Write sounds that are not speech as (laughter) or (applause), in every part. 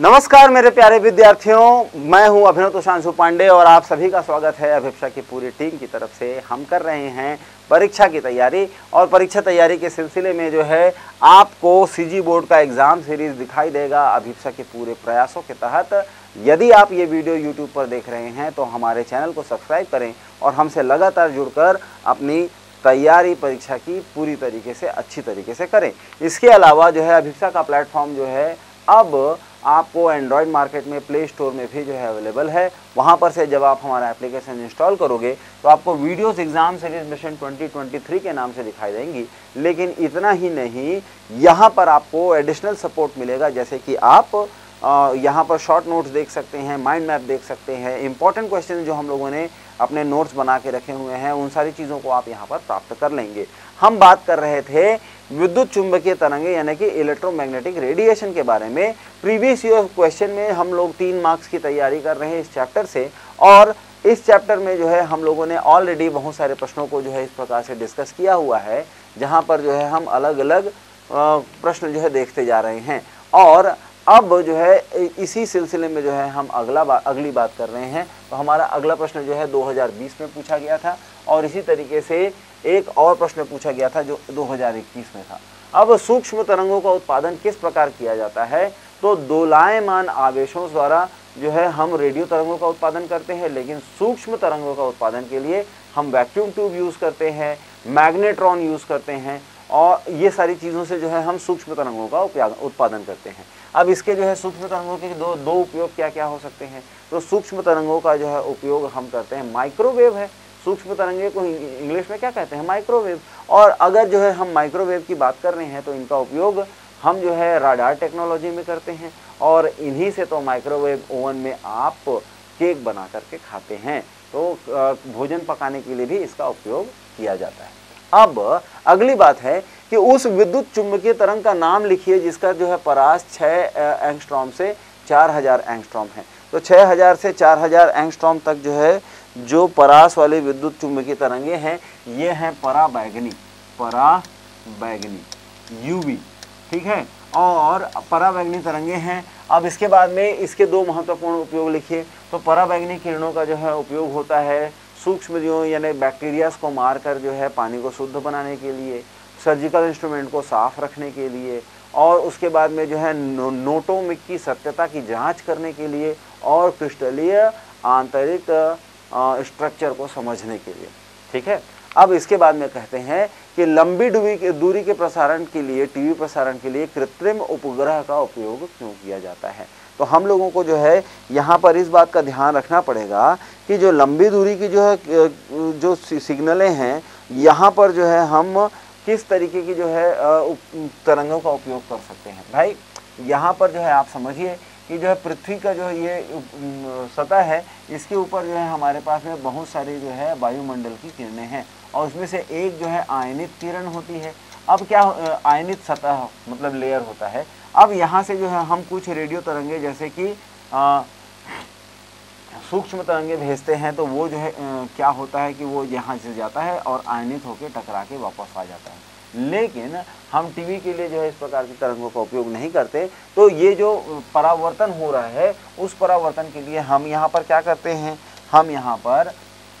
नमस्कार मेरे प्यारे विद्यार्थियों, मैं हूँ अभिनव तुषांशु पांडे और आप सभी का स्वागत है अभिप्सा की पूरी टीम की तरफ़ से। हम कर रहे हैं परीक्षा की तैयारी और परीक्षा तैयारी के सिलसिले में जो है आपको सीजी बोर्ड का एग्ज़ाम सीरीज़ दिखाई देगा अभिप्सा के पूरे प्रयासों के तहत। यदि आप ये वीडियो यूट्यूब पर देख रहे हैं तो हमारे चैनल को सब्सक्राइब करें और हमसे लगातार जुड़कर अपनी तैयारी परीक्षा की पूरी तरीके से, अच्छी तरीके से करें। इसके अलावा जो है अभिप्सा का प्लेटफॉर्म जो है अब आपको एंड्रॉयड मार्केट में प्ले स्टोर में भी जो है अवेलेबल है। वहाँ पर से जब आप हमारा एप्लीकेशन इंस्टॉल करोगे तो आपको वीडियोस एग्ज़ाम सीरीज़ मिशन 2023 के नाम से दिखाई देंगी। लेकिन इतना ही नहीं, यहाँ पर आपको एडिशनल सपोर्ट मिलेगा। जैसे कि आप यहाँ पर शॉर्ट नोट्स देख सकते हैं माइंड मैप देख सकते हैं। इंपॉर्टेंट क्वेश्चन जो हम लोगों ने अपने नोट्स बना के रखे हुए हैं, उन सारी चीज़ों को आप यहाँ पर प्राप्त कर लेंगे। हम बात कर रहे थे विद्युत चुंबकीय तरंगे यानी कि इलेक्ट्रोमैग्नेटिक रेडिएशन के बारे में प्रीवियस ईयर क्वेश्चन में हम लोग तीन मार्क्स की तैयारी कर रहे हैं इस चैप्टर से और इस चैप्टर में जो है हम लोगों ने ऑलरेडी बहुत सारे प्रश्नों को जो है इस प्रकार से डिस्कस किया हुआ है जहाँ पर जो है हम अलग अलग प्रश्न जो है देखते जा रहे हैं। और अब जो है इसी सिलसिले में जो है हम अगला बा, अगली बात कर रहे हैं। तो हमारा अगला प्रश्न जो है 2020 में पूछा गया था और इसी तरीके से एक और प्रश्न पूछा गया था जो 2021 में था। अब सूक्ष्म तरंगों का उत्पादन किस प्रकार किया जाता है? तो दोलायमान आवेशों द्वारा जो है हम रेडियो तरंगों का उत्पादन करते हैं, लेकिन सूक्ष्म तरंगों का उत्पादन के लिए हम वैक्यूम ट्यूब यूज़ करते हैं मैग्नेट्रॉन यूज़ करते हैं, और ये सारी चीज़ों से जो है हम सूक्ष्म तरंगों का उत्पादन करते हैं। अब इसके जो है सूक्ष्म तरंगों के दो दो उपयोग क्या क्या हो सकते हैं? तो सूक्ष्म तरंगों का जो है उपयोग हम करते हैं। माइक्रोवेव है। सूक्ष्म तरंगे को इंग्लिश में क्या कहते हैं? माइक्रोवेव और अगर जो है हम माइक्रोवेव की बात कर रहे हैं तो इनका उपयोग हम जो है राडार टेक्नोलॉजी में करते हैं और इन्हीं से तो माइक्रोवेव ओवन में आप केक बना करके खाते हैं। तो भोजन पकाने के लिए भी इसका उपयोग किया जाता है। अब, अगली बात है कि उस विद्युत चुंबकीय तरंग का नाम लिखिए जिसका जो है परास छः एंगस्ट्रॉम से 4000 एंगस्ट्रॉम है। तो 6000 से 4000 एंगस्ट्रॉम तक जो है जो परास वाले विद्युत चुंबकीय तरंगे हैं ये हैं परा बैगनी परा बैगनी यूवी ठीक है? और परा बैगनी तरंगे हैं। अब इसके बाद में इसके दो महत्वपूर्ण उपयोग लिखिए। तो परा बैगनी किरणों का जो है उपयोग होता है सूक्ष्म जीवों यानी बैक्टीरियाज को मारकर जो है पानी को शुद्ध बनाने के लिए सर्जिकल इंस्ट्रूमेंट को साफ़ रखने के लिए और उसके बाद में जो है नो, नोटों में की सत्यता की जाँच करने के लिए और क्रिस्टलीय आंतरिक स्ट्रक्चर को समझने के लिए। ठीक है? अब इसके बाद में कहते हैं कि लंबी दूरी के दूरी के प्रसारण के लिए, टीवी प्रसारण के लिए कृत्रिम उपग्रह का उपयोग क्यों किया जाता है? तो हम लोगों को जो है, यहाँ पर इस बात का ध्यान रखना पड़ेगा कि जो लंबी दूरी की जो है, जो सिग्नलें हैं, यहाँ पर जो है हम किस तरीके की जो है तरंगों का उपयोग कर सकते हैं। भाई, यहाँ पर जो है आप समझिए कि जो है पृथ्वी का जो है ये सतह है, इसके ऊपर जो है हमारे पास में बहुत सारी जो है वायुमंडल की किरणें हैं और उसमें से एक जो है आयनित किरण होती है। अब क्या आयनित सतह मतलब लेयर होता है। अब यहाँ से जो है हम कुछ रेडियो तरंगे जैसे कि सूक्ष्म तरंगे भेजते हैं तो वो जो है क्या होता है कि वो यहाँ से जाता है और आयनित होकर टकरा के वापस आ जाता है। लेकिन हम टीवी के लिए जो है इस प्रकार की तरंगों का उपयोग नहीं करते। तो ये जो परावर्तन हो रहा है, उस परावर्तन के लिए हम यहाँ पर क्या करते हैं? हम यहाँ पर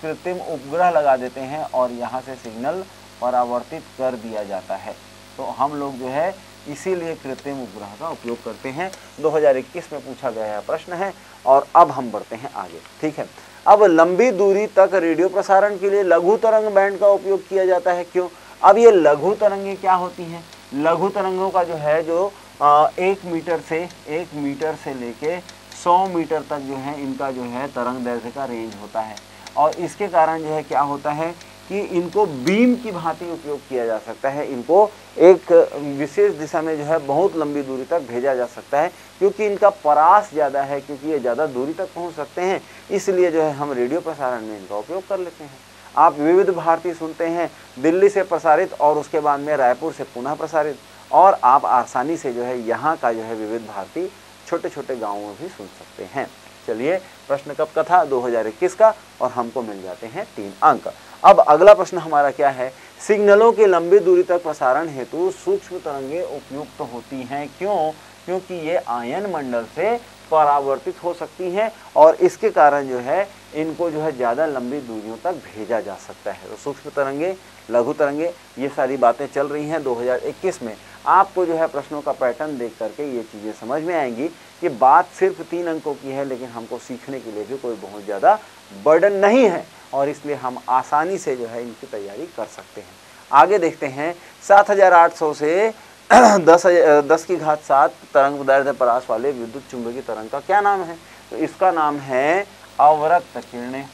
कृत्रिम उपग्रह लगा देते हैं और यहाँ से सिग्नल परावर्तित कर दिया जाता है। तो हम लोग जो है, इसीलिए कृत्रिम उपग्रह का उपयोग करते हैं। 2021 में पूछा गया प्रश्न है और अब हम बढ़ते हैं आगे। ठीक है? अब लंबी दूरी तक रेडियो प्रसारण के लिए लघु तरंग बैंड का उपयोग किया जाता है। क्यों? अब ये लघु तरंगे क्या होती हैं? लघु तरंगों का जो है जो आ, एक मीटर से एक मीटर से लेके सौ मीटर तक जो है इनका जो है तरंग दैर्घ्य का रेंज होता है। और इसके कारण जो है क्या होता है कि इनको बीम की भांति उपयोग किया जा सकता है। इनको एक विशेष दिशा में जो है बहुत लंबी दूरी तक भेजा जा सकता है क्योंकि इनका परास ज़्यादा है क्योंकि ये ज़्यादा दूरी तक पहुँच सकते हैं। इसलिए जो है हम रेडियो प्रसारण में इनका उपयोग कर लेते हैं। आप विविध भारती सुनते हैं, दिल्ली से प्रसारित और उसके बाद में रायपुर से पुनः प्रसारित। और आप आसानी से जो है यहाँ का जो है विविध भारती छोटे छोटे गाँवों में भी सुन सकते हैं। चलिए, प्रश्न कब का था? 2021 का, और हमको मिल जाते हैं तीन अंक। अब अगला प्रश्न हमारा क्या है? सिग्नलों के लंबी दूरी तक प्रसारण हेतु सूक्ष्म तरंगे उपयुक्त तो होती हैं। क्यों? क्योंकि ये आयन मंडल से परावर्तित हो सकती हैं और इसके कारण जो है इनको जो है ज़्यादा लंबी दूरियों तक भेजा जा सकता है। तो सूक्ष्म तरंगे, लघु तरंगे, ये सारी बातें चल रही हैं 2021 में। आपको जो है प्रश्नों का पैटर्न देख करके ये चीज़ें समझ में आएँगी कि बात सिर्फ़ तीन अंकों की है, लेकिन हमको सीखने के लिए भी कोई बहुत ज़्यादा बर्डन नहीं है और इसलिए हम आसानी से जो है इनकी तैयारी कर सकते हैं। आगे देखते हैं 7800 से (clears throat) दस दस की घात सात तरंग दैर्ध्य परास वाले विद्युत चुंबकीय तरंग का क्या नाम है? तो इसका नाम है अवरक्त किरणें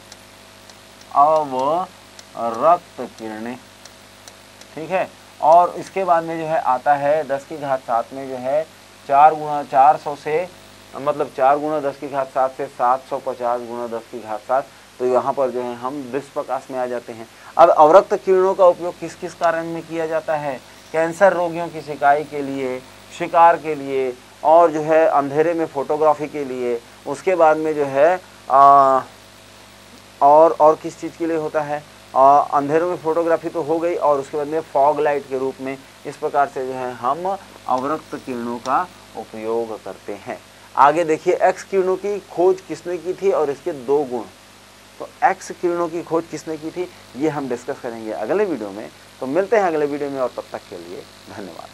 अवरक्त किरणें। ठीक है? और इसके बाद में जो है आता है दस की घात सात में जो है चार गुणा, चार सौ से मतलब चार गुणा दस की घात सात से सात सौ पचास गुणा दस की घात सात। तो यहाँ पर जो है हम विश्व प्रकाश में आ जाते हैं। अब अवरक्त किरणों का उपयोग किस किस कारण में किया जाता है? कैंसर रोगियों की शिकाई के लिए, शिकार के लिए, और जो है अंधेरे में फोटोग्राफी के लिए। उसके बाद में जो है आ, और और किस चीज़ के लिए होता है? आ, अंधेरों में फोटोग्राफी तो हो गई और उसके बाद में फॉग लाइट के रूप में इस प्रकार से जो है हम अवरक्त किरणों का उपयोग करते हैं। आगे देखिए एक्स किरणों की खोज किसने की थी और इसके दो गुण। तो एक्स किरणों की खोज किसने की थी ये हम डिस्कस करेंगे अगले वीडियो में। तो मिलते हैं अगले वीडियो में और तब तक के लिए धन्यवाद।